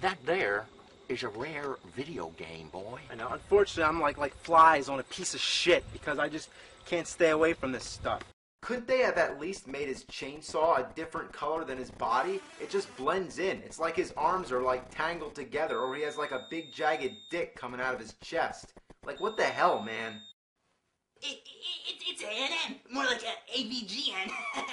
That there is a rare video game, boy. I know. Unfortunately, I'm like like flies on a piece of shit because I just can't stay away from this stuff. Couldn't they have at least made his chainsaw a different color than his body? It just blends in. It's like his arms are like tangled together, or he has like a big jagged dick coming out of his chest. Like what the hell, man? It, it, it, it's A&M, more like a AVGN.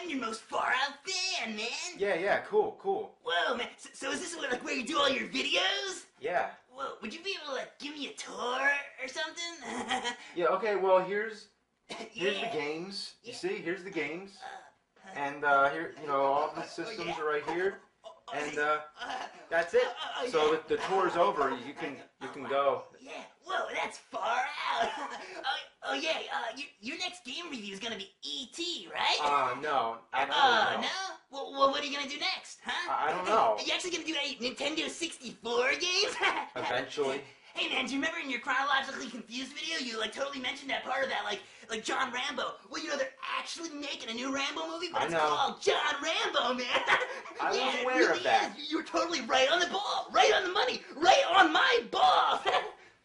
I'm your most far out fan, man. Yeah, yeah, cool, cool. Whoa, man. So, so is this where, like where you do all your videos? Yeah. Whoa, would you be able to like give me a tour or something? Yeah, okay, well here's here's Yeah. the games. You Yeah. see, here's the games. And uh here you know, all the Oh, systems yeah. are right here. Oh, And oh, uh uh, that's it. oh, oh, So the, the tour's over, you can you can go. Yeah, whoa, that's far out. oh, oh yeah, uh, your, your next game review is gonna be E.T., right? Uh no. Actually, Oh, no. Well, well, what are you gonna do next, huh? I- I don't know. Are you actually gonna do a Nintendo 64 games? Eventually. Hey man, do you remember in your chronologically confused video, you like totally mentioned that part of that, like, like John Rambo? Well, you know they're actually making a new Rambo movie, but I it's know. called John Rambo, man. I was yeah, it aware of really that. is. You were totally right on the ball, right on the money, right on my ball.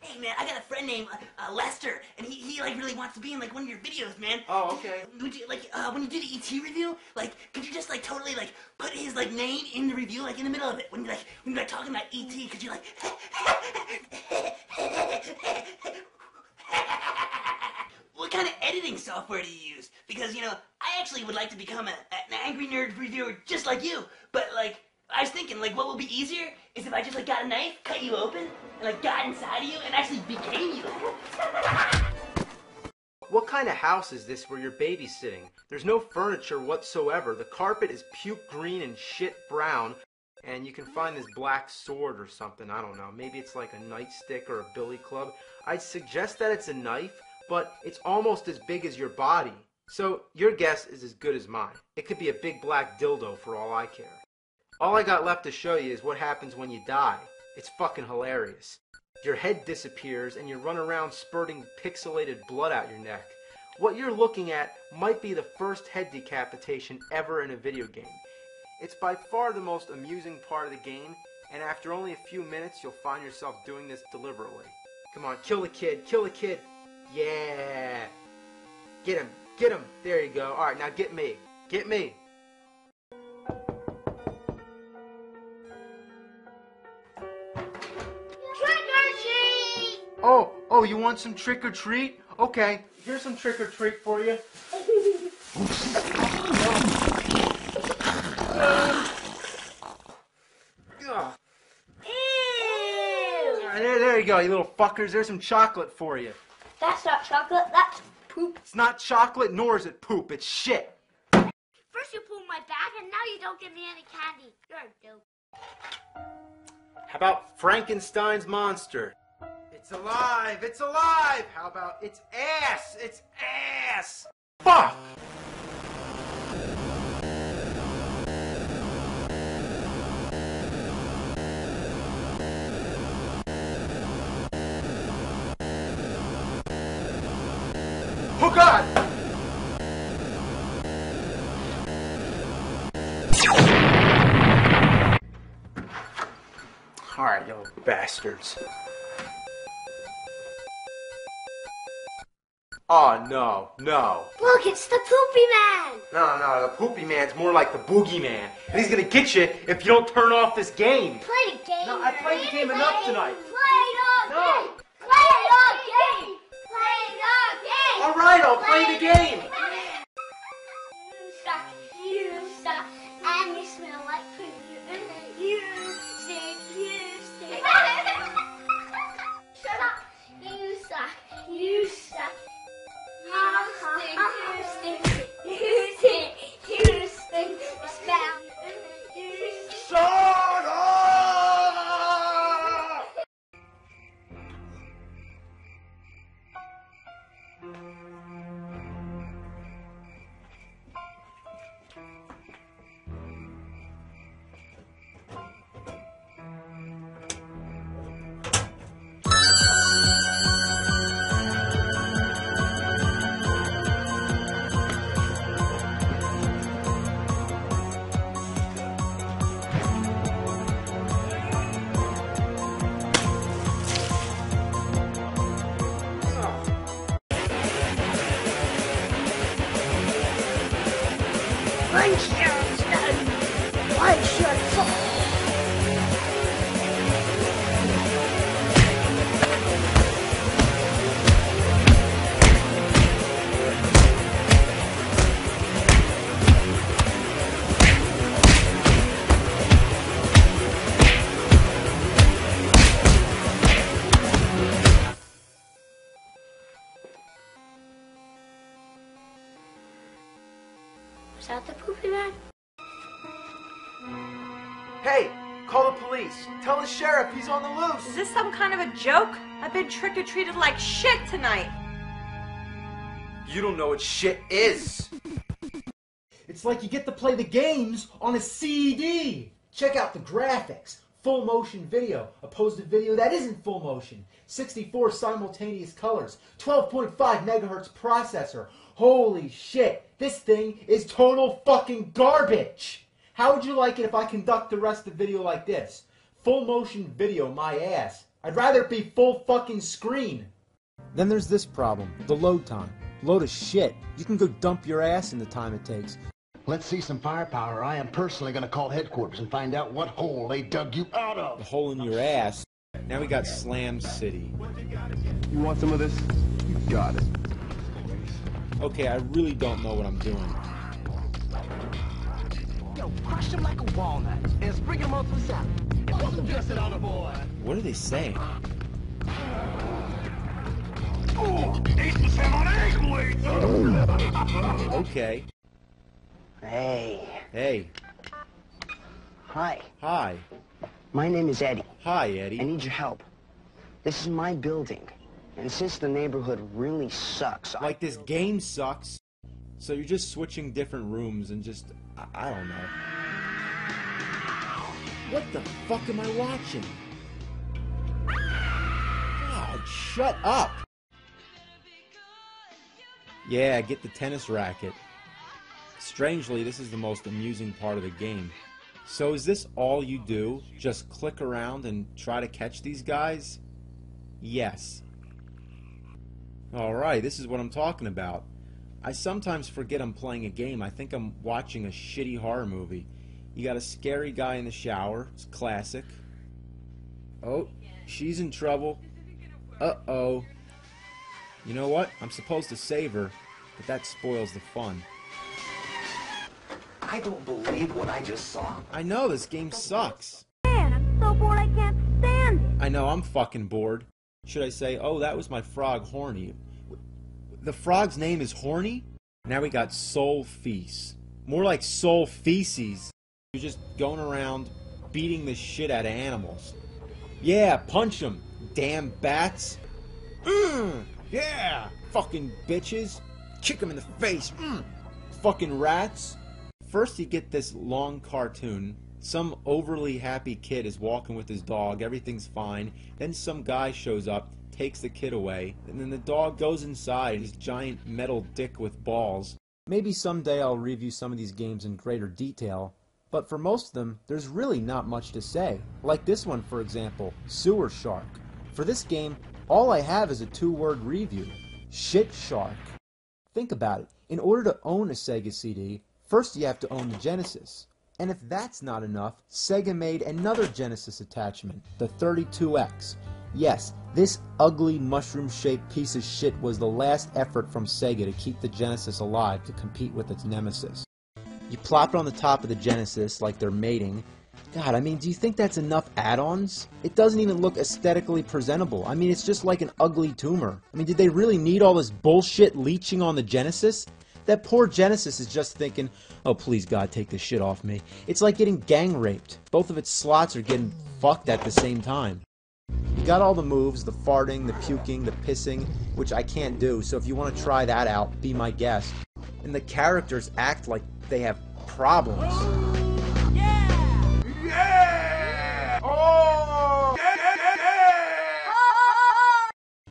Hey man, I got a friend named uh, Lester, and he, he like really wants to be in like one of your videos, man. Oh, okay. Would you like uh, when you do the ET review? Like, could you just like totally like put his like name in the review, like in the middle of it when you like when you're like talking about ET? Could you like? what kind of editing software do you use? Because you know, I actually would like to become a, an angry nerd reviewer just like you. But like, I was thinking, like, what would be easier is if I just like got a knife, cut you open, and like got inside of you and actually became you. What kind of house is this where you're babysitting? There's no furniture whatsoever. The carpet is puke green and shit brown. And you can find this black sword or something. I don't know. Maybe it's like a nightstick or a billy club. I'd suggest that it's a knife, but it's almost as big as your body. So your guess is as good as mine. It could be a big black dildo for all I care. All I got left to show you is what happens when you die. It's fucking hilarious. Your head disappears and you run around spurting pixelated blood out your neck. What you're looking at might be the first head decapitation ever in a video game. It's by far the most amusing part of the game, and after only a few minutes, you'll find yourself doing this deliberately. Come on, kill the kid, kill the kid. Yeah. Get him, get him. There you go. Alright, now get me. Get me. Oh, oh, you want some trick or treat? Okay, here's some trick or treat for you. Ugh. Ew! Alright, There, there you go, you little fuckers. There's some chocolate for you. That's not chocolate, that's poop. It's not chocolate, nor is it poop. It's shit. First you pull my bag, and now you don't give me any candy. You're a dope. How about Frankenstein's monster? It's alive! It's alive! How about it's ass? It's ass! Fuck! Oh god! Alright, you bastards. Oh no, no. Look, it's the poopy man! No, no, the poopy man's more like the boogeyman. And he's gonna get you if you don't turn off this game. Play the game. No, I played the game enough tonight. Play the No. game! Play the game! Play the game! Alright, I'll play the game. That the poopy man? Hey, call the police. Tell the sheriff he's on the loose. Is this some kind of a joke? I've been trick or treated like shit tonight. You don't know what shit is. It's like you get to play the games on a CD. Check out the graphics. Full motion video, opposed to video that isn't full motion. 64 simultaneous colors, 12.5 megahertz processor. Holy shit, this thing is total fucking garbage. How would you like it if I conduct the rest of the video like this? Full motion video, my ass. I'd rather it be full fucking screen. Then there's this problem the load time. Load of shit. You can go dump your ass in the time it takes. Let's see some firepower. I am personally going to call headquarters and find out what hole they dug you out of. The hole in your ass. Now we got Slam City. You want some of this? You got it. Okay, I really don't know what I'm doing. Yo, crush him like a walnut and sprinkle him onto the salad. And put some dressing on the boy. What are they saying? Okay. Hey, Hey. hi. Hi. My name is Eddie. Hi, Eddie. I need your help. This is my building. And since the neighborhood really sucks, I... Like this game sucks. So you're just switching different rooms and just I, I don't know. What the fuck am I watching? God, shut up. Yeah, get the tennis racket. Strangely, this is the most amusing part of the game. So is this all you do? Just click around and try to catch these guys? Yes. Alright, this is what I'm talking about. I sometimes forget I'm playing a game. I think I'm watching a shitty horror movie. You got a scary guy in the shower. It's classic. Oh, she's in trouble. Uh oh. You know what? I'm supposed to save her, but that spoils the fun. I don't believe what I just saw. I know this game sucks. Man, I'm so bored I can't stand it. I know I'm fucking bored. Should I say, oh, that was my frog Horny? The frog's name is Horny? Now we got Soul Feast. More like Soul Feces. You're just going around beating the shit out of animals. Yeah, punch them, damn bats. Mm, yeah, fucking bitches. Kick them in the face. Mm, fucking rats. First, you get this long cartoon. Some overly happy kid is walking with his dog. Everything's fine. Then some guy shows up, takes the kid away, and then the dog goes inside. His giant metal dick with balls. Maybe someday I'll review some of these games in greater detail, but for most of them, there's really not much to say. Like this one, for example, Sewer Shark. For this game, all I have is a two word review Shit Shark. Think about it. In order to own a Sega CD, first you have to own the Genesis. And if that's not enough, Sega made another Genesis attachment, the 32X. Yes, this ugly mushroom shaped piece of shit was the last effort from Sega to keep the Genesis alive to compete with its nemesis. You plop it on the top of the Genesis like they're mating. God, I mean, do you think that's enough add ons? It doesn't even look aesthetically presentable. I mean, it's just like an ugly tumor. I mean, did they really need all this bullshit leeching on the Genesis? That poor Genesis is just thinking, oh, please, God, take this shit off me. It's like getting gang raped. Both of its slots are getting fucked at the same time. You got all the moves the farting, the puking, the pissing, which I can't do, so if you want to try that out, be my guest. And the characters act like they have problems.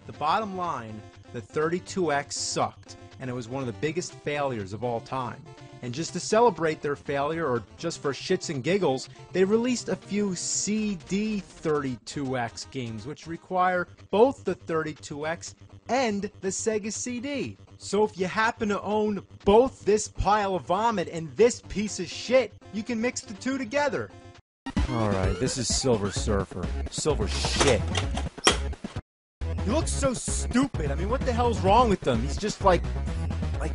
The bottom line, the 32X sucked, and it was one of the biggest failures of all time. And just to celebrate their failure, or just for shits and giggles, they released a few CD 32X games, which require both the 32X and the Sega CD. So if you happen to own both this pile of vomit and this piece of shit, you can mix the two together. Alright, this is Silver Surfer. Silver shit. He looks so stupid. I mean, what the hell's wrong with him? He's just like. Like.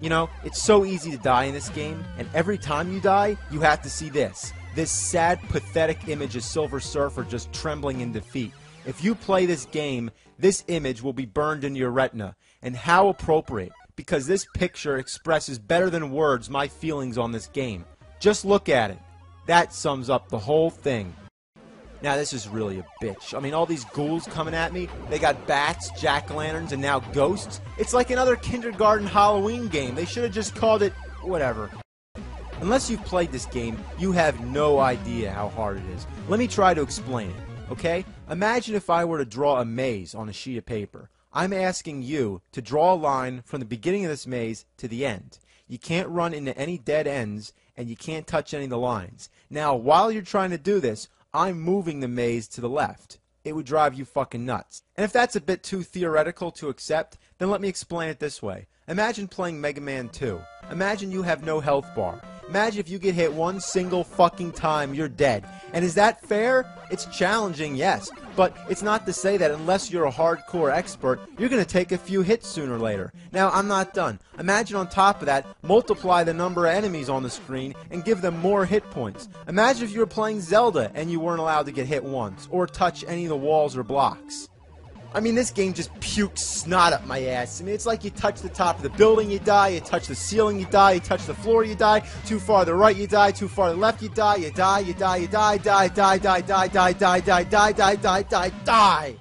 You know, it's so easy to die in this game, and every time you die, you have to see this. This sad, pathetic image of Silver Surfer just trembling in defeat. If you play this game, this image will be burned in your retina. And how appropriate, because this picture expresses better than words my feelings on this game. Just look at it. That sums up the whole thing. Now this is really a bitch. I mean, all these ghouls coming at me. They got bats, jack-o'-lanterns, and now ghosts. It's like another kindergarten Halloween game. They should have just called it whatever. Unless you've played this game, you have no idea how hard it is. Let me try to explain it, okay? Imagine if I were to draw a maze on a sheet of paper. I'm asking you to draw a line from the beginning of this maze to the end. You can't run into any dead ends, and you can't touch any of the lines. Now, while you're trying to do this, I'm moving the maze to the left. It would drive you fucking nuts. And if that's a bit too theoretical to accept, then let me explain it this way. Imagine playing Mega Man 2. Imagine you have no health bar. Imagine if you get hit one single fucking time, you're dead. And is that fair? It's challenging, yes. But it's not to say that unless you're a hardcore expert, you're going to take a few hits sooner or later. Now, I'm not done. Imagine on top of that, multiply the number of enemies on the screen and give them more hit points. Imagine if you were playing Zelda and you weren't allowed to get hit once, or touch any of the walls or blocks. I mean, this game just pukes snot up my ass. I mean, it's like you touch the top of the building, you die. You touch the ceiling, you die. You touch the floor, you die. Too far to the right, you die. Too far to the left, you die. You die, you die, you die, die, die, die, die, die, die, die, die, die, die, die, die.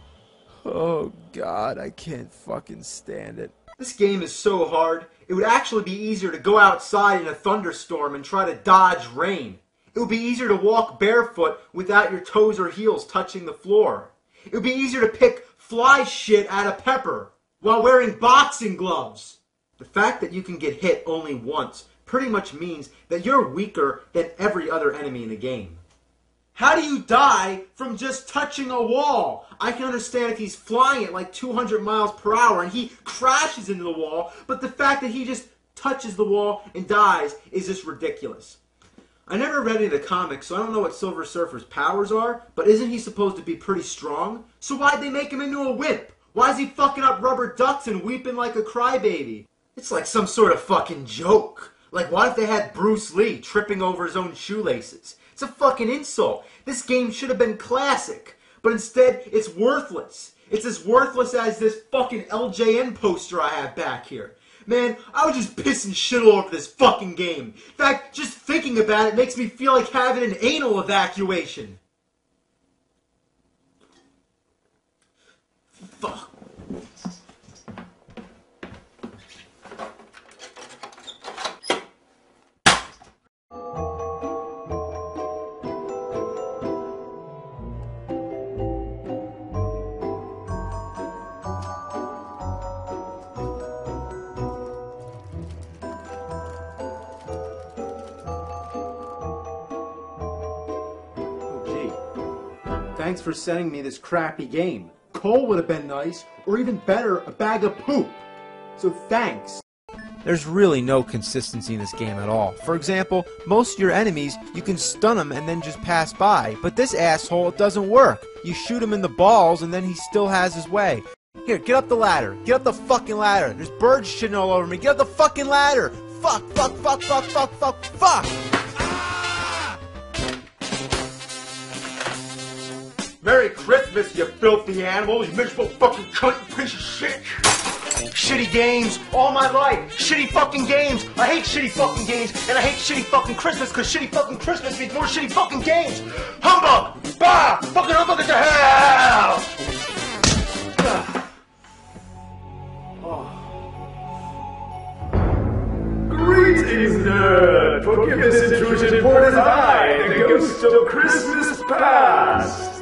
Oh, God, I can't fucking stand it. This game is so hard, it would actually be easier to go outside in a thunderstorm and try to dodge rain. It would be easier to walk barefoot without your toes or heels touching the floor. It would be easier to pick fly shit out of pepper while wearing boxing gloves. The fact that you can get hit only once pretty much means that you're weaker than every other enemy in the game. How do you die from just touching a wall? I can understand if he's flying at like 200 miles per hour and he crashes into the wall, but the fact that he just touches the wall and dies is just ridiculous. I never read any of the comics, so I don't know what Silver Surfer's powers are, but isn't he supposed to be pretty strong? So why'd they make him into a wimp? Why is he fucking up rubber ducks and weeping like a crybaby? It's like some sort of fucking joke. Like, what if they had Bruce Lee tripping over his own shoelaces? It's a fucking insult. This game should have been classic, but instead, it's worthless. It's as worthless as this fucking LJN poster I have back here. Man, I was just pissing shit all over this fucking game. In fact, just thinking about it makes me feel like having an anal evacuation. Fuck. Thanks for sending me this crappy game. Coal would have been nice, or even better, a bag of poop. So thanks. There's really no consistency in this game at all. For example, most of your enemies, you can stun them and then just pass by. But this asshole, it doesn't work. You shoot him in the balls and then he still has his way. Here, get up the ladder. Get up the fucking ladder. There's birds shitting all over me. Get up the fucking ladder. Fuck, fuck, fuck, fuck, fuck, fuck, fuck. Merry Christmas, you filthy animal, you miserable fucking cunt, you piece of shit! Shitty games all my life. Shitty fucking games. I hate shitty fucking games, and I hate shitty fucking Christmas because shitty fucking Christmas means more shitty fucking games. Humbug! Bah! Fucking humbug into hell! Greetings, nerd! Forgive this intrusion, for it is I, the ghost of Christmas past!